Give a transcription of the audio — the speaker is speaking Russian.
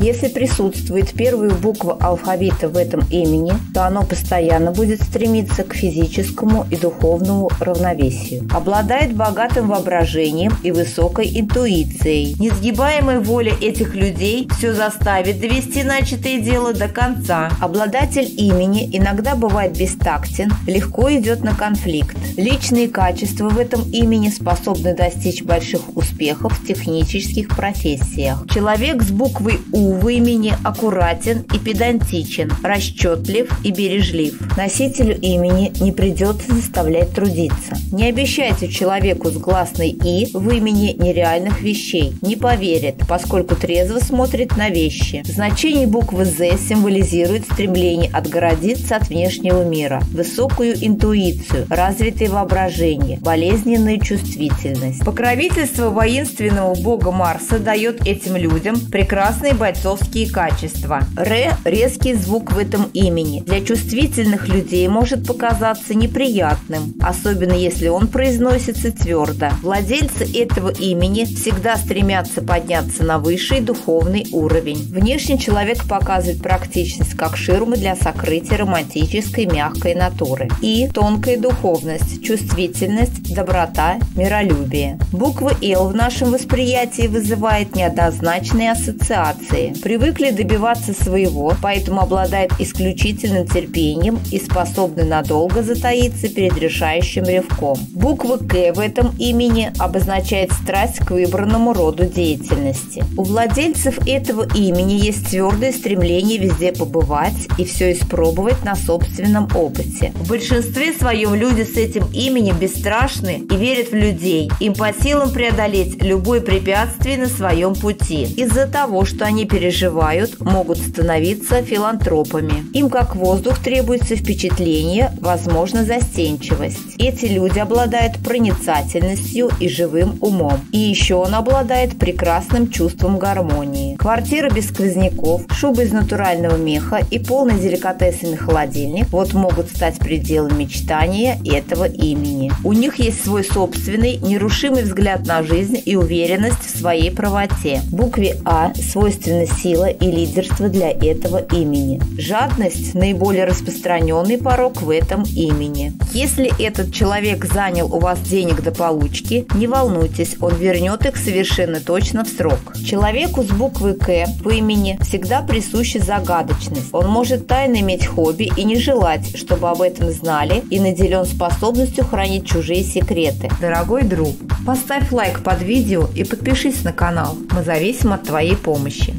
Если присутствует первая буква алфавита в этом имени, то оно постоянно будет стремиться к физическому и духовному равновесию. Обладает богатым воображением и высокой интуицией. Несгибаемая воля этих людей все заставит довести начатое дело до конца. Обладатель имени иногда бывает бестактен, легко идет на конфликт. Личные качества в этом имени способны достичь больших успехов в технических профессиях. Человек с буквой У в имени аккуратен и педантичен, расчетлив и бережлив. Носителю имени не придется заставлять трудиться. Не обещайте человеку с гласной «и» в имени нереальных вещей. Не поверит, поскольку трезво смотрит на вещи. Значение буквы «З» символизирует стремление отгородиться от внешнего мира, высокую интуицию, развитое воображение, болезненную чувствительность. Покровительство воинственного бога Марса дает этим людям прекрасные бойцовские качества. «Р» – резкий звук в этом имени. Для чувствительных людей может показаться неприятным, особенно если он произносится твердо. Владельцы этого имени всегда стремятся подняться на высший духовный уровень. Внешне человек показывает практичность как ширмы для сокрытия романтической мягкой натуры. И тонкая духовность, чувствительность, доброта, миролюбие. Буква «Л» в нашем восприятии вызывает неоднозначные ассоциации. Привыкли добиваться своего, поэтому обладает исключительным терпением и способны надолго затаиться перед решающим ревком. Буква «К» в этом имени обозначает страсть к выбранному роду деятельности. У владельцев этого имени есть твердое стремление везде побывать и все испробовать на собственном опыте. В большинстве своем люди с этим именем бесстрашны и верят в людей. Им по силам преодолеть любое препятствие на своем пути. Из-за того, что они переживают, могут становиться филантропами. Им как воздух требуется впечатление, возможно, застенчивость. Эти люди обладают проницательностью и живым умом. И еще он обладает прекрасным чувством гармонии. Квартира без сквозняков, шуба из натурального меха и полный деликатесами холодильник вот могут стать пределом мечтания этого имени. У них есть свой собственный, нерушимый взгляд на жизнь и уверенность в своей правоте. Букве А свойственна сила и лидерство для этого имени. Жадность – наиболее распространенный порог в этом имени. Если этот человек занял у вас денег до получки, не волнуйтесь, он вернет их совершенно точно в срок. Человеку с буквы К в имени всегда присуща загадочность. Он может тайно иметь хобби и не желать, чтобы об этом знали, и наделен способностью хранить чужие секреты. Дорогой друг, поставь лайк под видео и подпишись на канал. Мы зависим от твоей помощи.